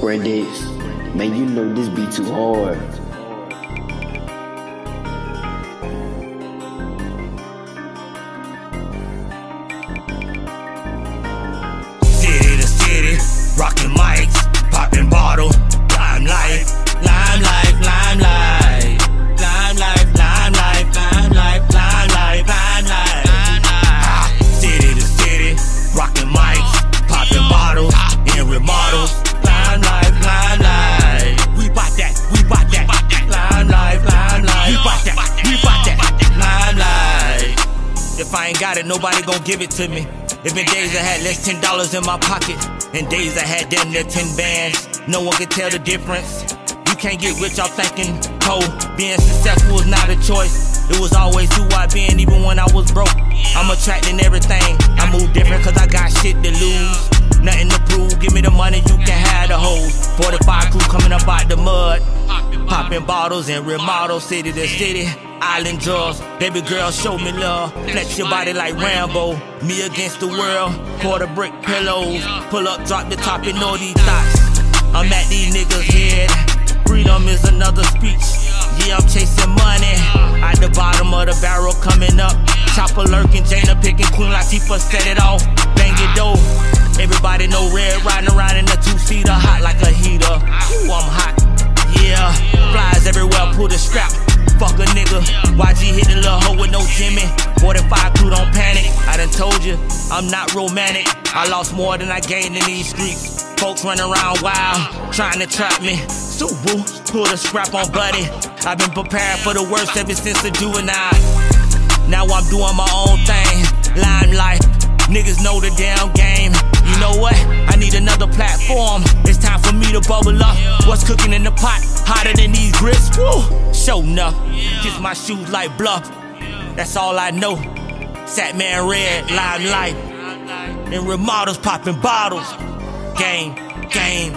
Brandix, man, you know this be too hard. If I ain't got it, nobody gon' give it to me. It been days I had less ten dollars in my pocket, and days I had damn near ten bands. No one could tell the difference. You can't get rich off thinking cold. Being successful was not a choice. It was always who I been, even when I was broke. I'm attracting everything. I move different cause I got shit to lose. Nothing to prove. Give me the money, you can have the hoes. 45 crew coming up out the mud. Popping bottles in remodel, city to city. Island drugs, baby girl, show me love. Flex your body like Rambo. Me against the world, quarter brick pillows. Pull up, drop the top, and all these thoughts. I'm at these niggas' head. Freedom is another speech. Yeah, I'm chasing money. At the bottom of the barrel coming up. Chopper lurking, Jana picking, Queen Latifah set it off. Bang it though. Everybody know red riding around in a two seater, hot like a heater. Ooh, I'm hot. Yeah, flies everywhere, pull the strap. Fuck a nigga. YG hit the little hoe with no Jimmy. 45 crew don't panic. I done told you, I'm not romantic. I lost more than I gained in these streets. Folks run around wild, trying to trap me. Subu, pull the scrap on buddy. I've been prepared for the worst ever since the juvenile. Now I'm doing my own thing. Lime Life, niggas know the damn game. You know what? I need another platform. It's time for me to bubble up. What's cooking in the pot? Hotter than these grits? Woo! Show enough. Kiss my shoes like bluff. That's all I know. Sakkmanredd, limelight. And remodels popping bottles. Game, game,